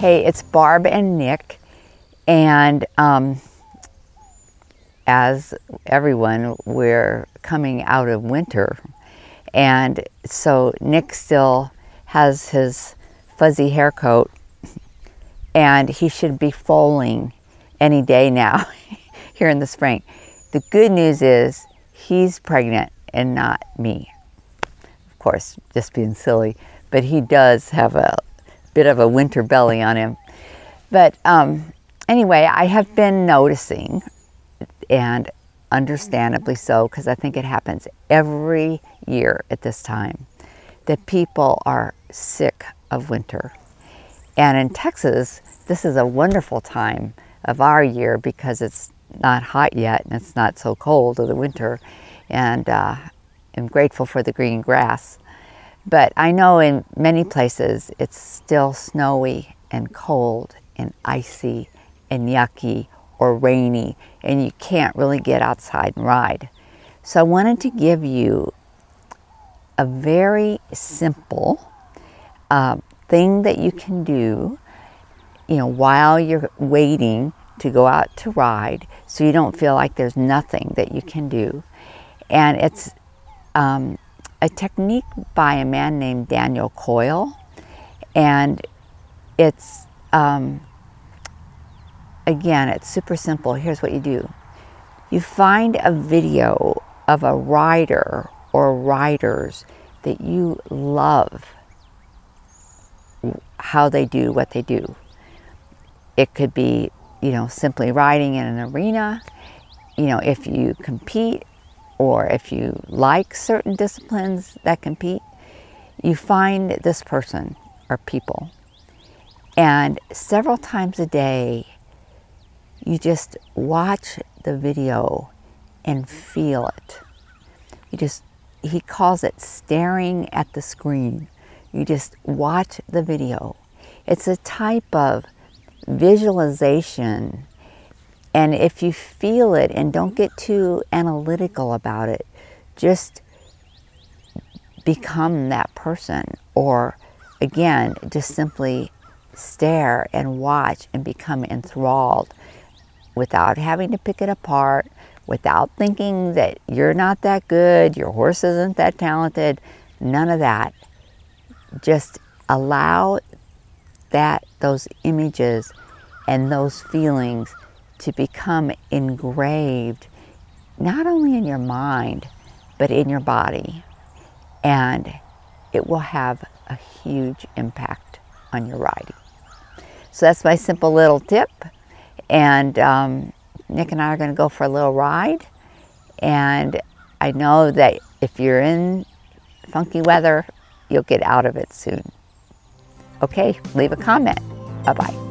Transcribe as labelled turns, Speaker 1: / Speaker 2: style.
Speaker 1: Hey, it's Barb and Nick, and um, as everyone, we're coming out of winter, and so Nick still has his fuzzy hair coat, and he should be foaling any day now here in the spring. The good news is he's pregnant and not me. Of course, just being silly, but he does have a bit of a winter belly on him. But um, anyway, I have been noticing, and understandably so, because I think it happens every year at this time, that people are sick of winter. And in Texas, this is a wonderful time of our year because it's not hot yet and it's not so cold of the winter. And uh, I'm grateful for the green grass. But I know in many places it's still snowy and cold and icy and yucky or rainy, and you can't really get outside and ride. So I wanted to give you a very simple uh, thing that you can do, you know, while you're waiting to go out to ride, so you don't feel like there's nothing that you can do. And it's um, a technique by a man named Daniel Coyle, and it's um, again, it's super simple. Here's what you do: you find a video of a rider or riders that you love how they do what they do. It could be, you know, simply riding in an arena. You know, if you compete or if you like certain disciplines that compete, you find this person or people. And several times a day, you just watch the video and feel it. You just, he calls it staring at the screen. You just watch the video. It's a type of visualization and if you feel it and don't mm-hmm. get too analytical about it, just become that person. Or again, just simply stare and watch and become enthralled without having to pick it apart, without thinking that you're not that good, your horse isn't that talented, none of that. Just allow that those images and those feelings to become engraved not only in your mind, but in your body. And it will have a huge impact on your riding. So that's my simple little tip. And um, Nick and I are going to go for a little ride. And I know that if you're in funky weather, you'll get out of it soon. Okay, leave a comment. Bye bye.